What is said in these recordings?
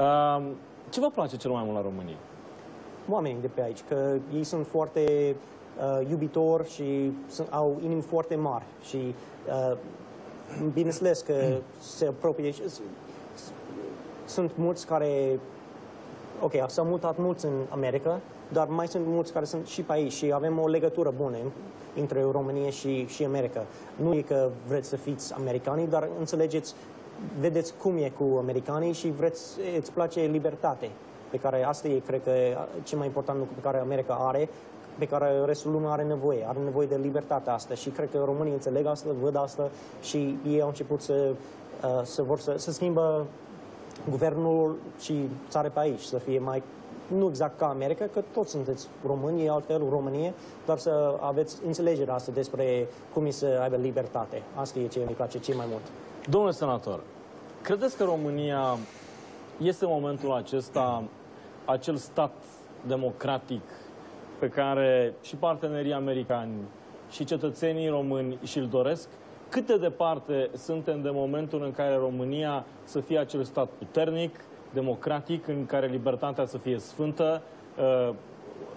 Uh, ce vă place cel mai mult la România? oamenii de pe aici, că ei sunt foarte uh, iubitori și sunt, au inimi foarte mari și uh, bineînțeles că se apropie și s- s- sunt mulți care, ok, s-au mutat mulți în America, dar mai sunt mulți care sunt și pe aici și avem o legătură bună între România și, și America. Nu e că vreți să fiți americani, dar înțelegeți, vedeți cum e cu americanii și vreți, îți place libertate pe care asta e, cred că, cel mai important lucru pe care America are, pe care restul lumii are nevoie. Are nevoie de libertatea asta și cred că românii înțeleg asta, văd asta și ei au început să, uh, să vor să, să schimbă guvernul și țara pe aici, să fie mai nu exact ca America, că toți sunteți români, e altfel România, dar să aveți înțelegerea asta despre cum e să aibă libertate. Asta e ce mi place cel mai mult. Domnule senator, credeți că România este în momentul acesta acel stat democratic pe care și partenerii americani și cetățenii români și-l doresc? Cât de departe suntem de momentul în care România să fie acel stat puternic, democratic, în care libertatea să fie sfântă? Uh,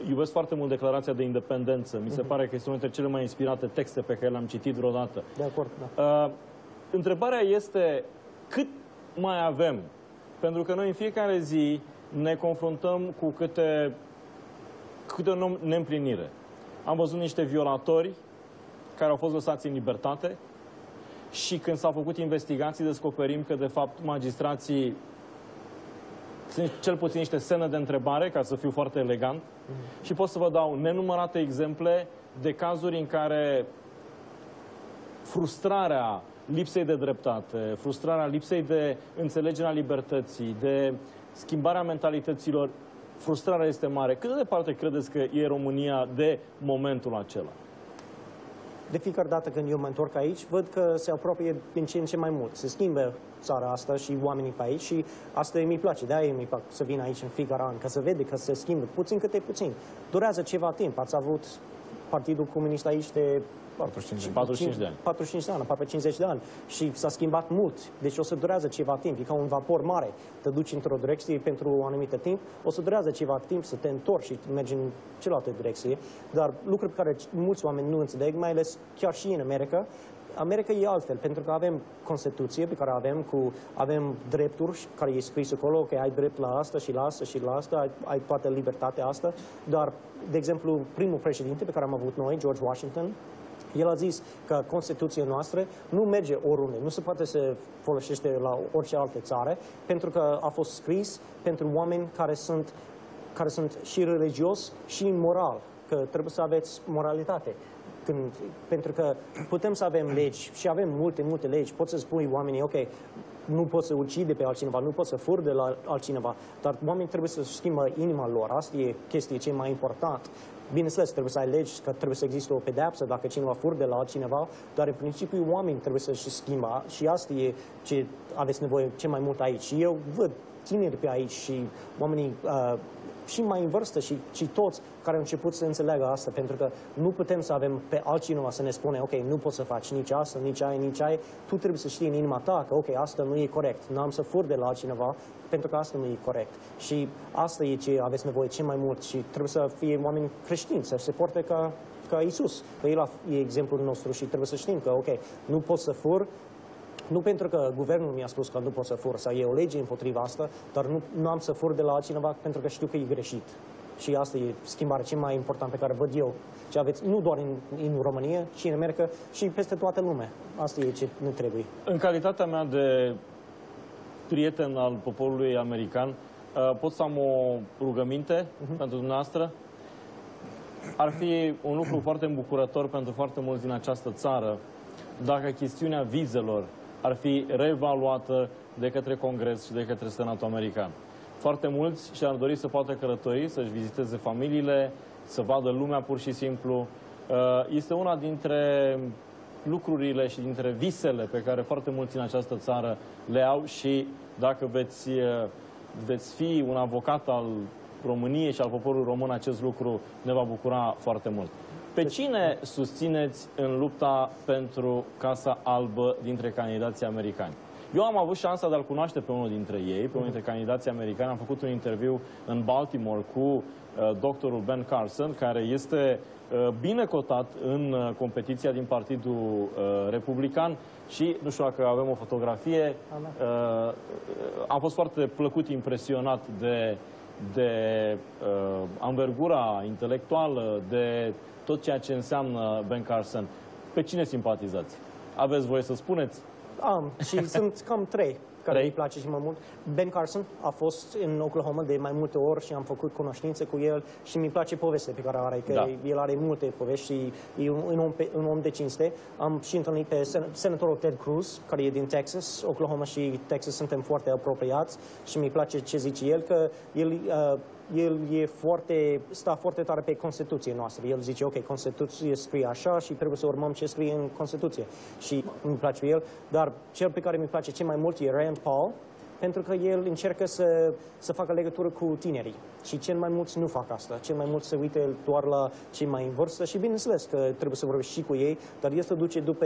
Iubesc foarte mult declarația de independență. Mi se pare că este unul dintre cele mai inspirate texte pe care le-am citit vreodată. De acord, da. Uh, întrebarea este cât mai avem? Pentru că noi în fiecare zi ne confruntăm cu câte, câte o nom- neîmplinire. Am văzut niște violatori care au fost lăsați în libertate și când s-au făcut investigații descoperim că de fapt magistrații sunt cel puțin niște semne de întrebare, ca să fiu foarte elegant, și pot să vă dau nenumărate exemple de cazuri în care frustrarea lipsei de dreptate, frustrarea lipsei de înțelegerea libertății, de schimbarea mentalităților, frustrarea este mare. Cât de departe credeți că e România de momentul acela? De fiecare dată când eu mă întorc aici, văd că se apropie din ce în ce mai mult. Se schimbă țara asta și oamenii pe aici și asta mi place. De-aia mi plac să vin aici în fiecare an, ca să vede că se schimbă puțin câte puțin. Durează ceva timp. Ați avut Partidul Comunist aici de 45 45 de ani. 45 de ani, aproape 50 de ani și s-a schimbat mult. Deci o să durează ceva timp. E ca un vapor mare. Te duci într-o direcție pentru o anumită timp, o să durează ceva timp să te întorci și mergi în cealaltă direcție. Dar lucruri pe care mulți oameni nu înțeleg, mai ales chiar și în America, America e altfel, pentru că avem Constituție pe care avem cu avem drepturi care e scris acolo, că ai drept la asta și la asta și la asta, ai, ai toată libertatea asta, dar, de exemplu, primul președinte pe care am avut noi, George Washington, el a zis că Constituția noastră nu merge oriunde, nu se poate să folosește la orice altă țară, pentru că a fost scris pentru oameni care sunt, care sunt și religios și moral, că trebuie să aveți moralitate. Când, pentru că putem să avem legi și avem multe, multe legi. Poți să spui oamenii, ok, nu poți să ucide pe altcineva, nu poți să furi de la altcineva, dar oamenii trebuie să schimbă inima lor. Asta e chestia cea mai important. Bineînțeles, trebuie să ai legi, că trebuie să existe o pedeapsă dacă cineva fur de la altcineva, dar în principiu oamenii trebuie să-și schimba și asta e ce aveți nevoie cel mai mult aici. Și eu văd tineri pe aici și oamenii uh, și mai în vârstă și, și toți care au început să înțeleagă asta, pentru că nu putem să avem pe altcineva să ne spune, ok, nu poți să faci nici asta, nici aia, nici aia. Tu trebuie să știi în inima ta că, ok, asta nu e corect. Nu am să fur de la altcineva, pentru că asta nu e corect. Și asta e ce aveți nevoie cel mai mult și trebuie să fie oameni creștini, să se porte ca, ca Isus. Că El e exemplul nostru și trebuie să știm că, ok, nu poți să fur, nu pentru că guvernul mi-a spus că nu pot să fur sau e o lege împotriva asta, dar nu, nu am să fur de la altcineva pentru că știu că e greșit. Și asta e schimbarea cea mai importantă pe care văd eu. Ce aveți nu doar în, în România, ci în America și peste toată lumea. Asta e ce ne trebuie. În calitatea mea de prieten al poporului american, uh, pot să am o rugăminte pentru dumneavoastră? Ar fi un lucru foarte îmbucurător pentru foarte mulți din această țară dacă chestiunea vizelor ar fi reevaluată de către Congres și de către Senatul American. Foarte mulți și-ar dori să poată călători, să-și viziteze familiile, să vadă lumea pur și simplu. Uh, Este una dintre lucrurile și dintre visele pe care foarte mulți în această țară le au și dacă veți, uh, veți fi un avocat al României și al poporului român, acest lucru ne va bucura foarte mult. Pe cine susțineți în lupta pentru Casa Albă dintre candidații americani? Eu am avut șansa de a-l cunoaște pe unul dintre ei, pe unul dintre candidații americani. Am făcut un interviu în Baltimore cu uh, doctorul Ben Carson, care este uh, bine cotat în uh, competiția din Partidul uh, Republican și, nu știu dacă avem o fotografie, uh, am fost foarte plăcut impresionat de, de uh, anvergura intelectuală, de tot ceea ce înseamnă Ben Carson. Pe cine simpatizați? Aveți voie să spuneți? Am, și sunt cam trei care Trei? îmi place și mai mult. Ben Carson a fost în Oklahoma de mai multe ori și am făcut cunoștințe cu el și mi place povestea pe care o are, că Da. el are multe povești și e un, un, om, pe- un om de cinste. Am și întâlnit pe sen, senatorul Ted Cruz, care e din Texas. Oklahoma și Texas suntem foarte apropiați și mi place ce zice el, că el, uh, el e foarte, sta foarte tare pe Constituție noastră. El zice, ok, Constituție scrie așa și trebuie să urmăm ce scrie în Constituție. Și îmi place pe el, dar cel pe care mi place cel mai mult e Rand Paul, pentru că el încercă să, să facă legătură cu tinerii. Și cel mai mulți nu fac asta. Cel mai mulți se uită doar la cei mai în vârstă și bineînțeles că trebuie să vorbești și cu ei, dar el se duce după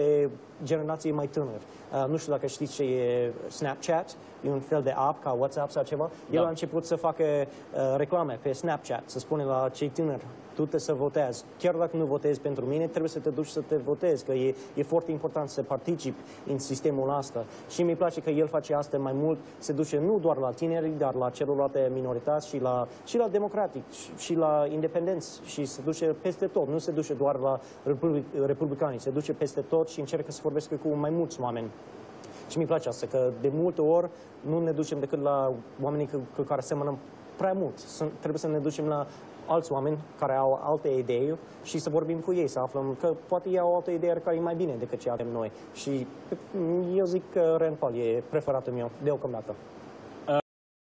generații mai tânări. Uh, nu știu dacă știți ce e Snapchat, e un fel de app ca WhatsApp sau ceva. El Da. a început să facă uh, reclame pe Snapchat, să spune la cei tineri, tu te să votezi. Chiar dacă nu votezi pentru mine, trebuie să te duci să te votezi, că e, e foarte important să participi în sistemul ăsta. Și mi place că el face asta mai mult, se duce nu doar la tineri, dar la celorlalte minorități și la, și la democratic și, și la independenți și se duce peste tot. Nu se duce doar la republic, republicanii, se duce peste tot și încearcă să vorbească cu mai mulți oameni. Și mi place asta, că de multe ori nu ne ducem decât la oamenii cu, cu care semănăm prea mult. Sunt, trebuie să ne ducem la alți oameni care au alte idei și să vorbim cu ei, să aflăm că poate ei au o altă idee care e mai bine decât ce avem noi. Și eu zic că Rand Paul e preferatul meu deocamdată.